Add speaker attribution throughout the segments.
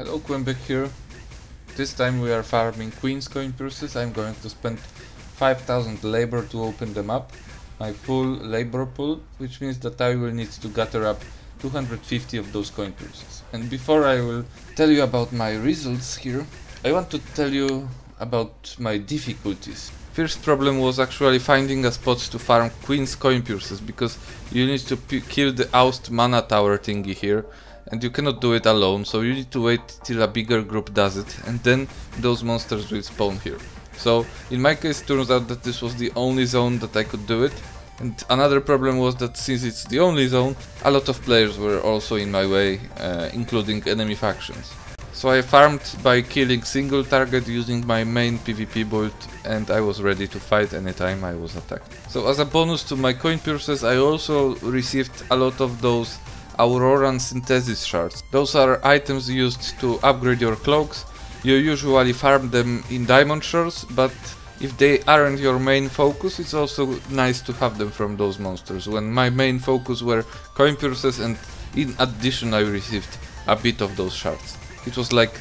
Speaker 1: Hello Qembek here. This time we are farming Queen's coin purses. I'm going to spend 5000 labor to open them up. My full labor pool, which means that I will need to gather up 250 of those coin purses. And before I will tell you about my results here, I want to tell you about my difficulties. First problem was actually finding a spot to farm Queen's coin purses because you need to kill the Oust mana tower thingy here and you cannot do it alone, so you need to wait till a bigger group does it, and then those monsters will spawn here. So in my case it turns out that this was the only zone that I could do it, and another problem was that since it's the only zone, a lot of players were also in my way, uh, including enemy factions. So I farmed by killing single target using my main PvP build and I was ready to fight anytime I was attacked. So as a bonus to my coin purses I also received a lot of those Auroran Synthesis Shards. Those are items used to upgrade your cloaks. You usually farm them in Diamond Shores, but if they aren't your main focus, it's also nice to have them from those monsters. When my main focus were coin purses and in addition I received a bit of those shards. It was like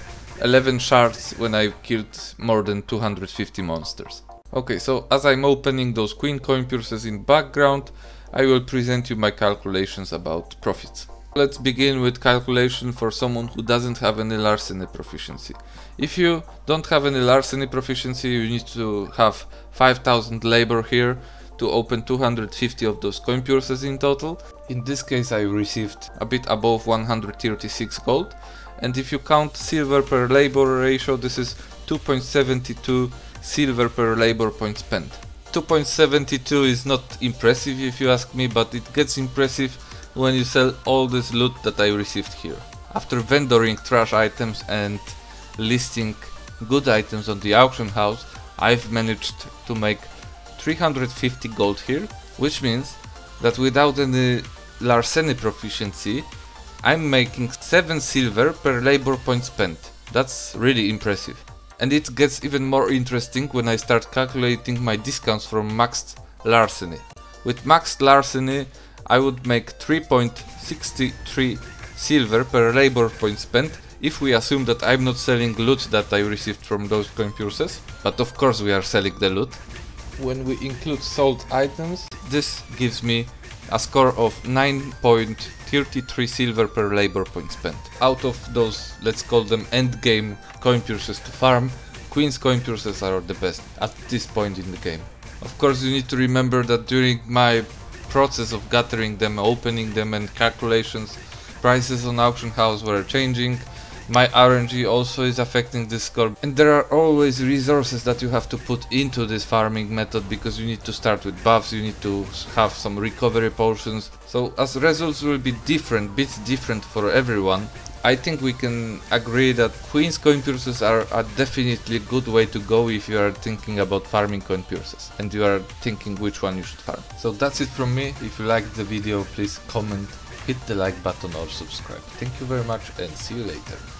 Speaker 1: 11 shards when I killed more than 250 monsters. Okay, so as I'm opening those queen coin purses in background, I will present you my calculations about profits. Let's begin with calculation for someone who doesn't have any larceny proficiency. If you don't have any larceny proficiency, you need to have 5000 labor here to open 250 of those coin purses in total. In this case I received a bit above 136 gold and if you count silver per labor ratio this is 2.72 silver per labor point spent. 2.72 is not impressive if you ask me, but it gets impressive when you sell all this loot that I received here. After vendoring trash items and listing good items on the auction house, I've managed to make 350 gold here, which means that without any larceny proficiency, I'm making 7 silver per labor point spent. That's really impressive. And it gets even more interesting when I start calculating my discounts from maxed larceny. With maxed larceny I would make 3.63 silver per labor point spent if we assume that I'm not selling loot that I received from those coin purses, but of course we are selling the loot. When we include sold items, this gives me a score of 9.33 silver per labor point spent. Out of those, let's call them end game coin purses to farm, Queen's coin purses are the best at this point in the game. Of course you need to remember that during my process of gathering them, opening them and calculations, prices on auction house were changing, my RNG also is affecting this score and there are always resources that you have to put into this farming method because you need to start with buffs, you need to have some recovery potions so as results will be different, bits different for everyone I think we can agree that Queen's coin purses are a definitely good way to go if you are thinking about farming coin purses and you are thinking which one you should farm. So that's it from me, if you liked the video please comment, hit the like button or subscribe. Thank you very much and see you later.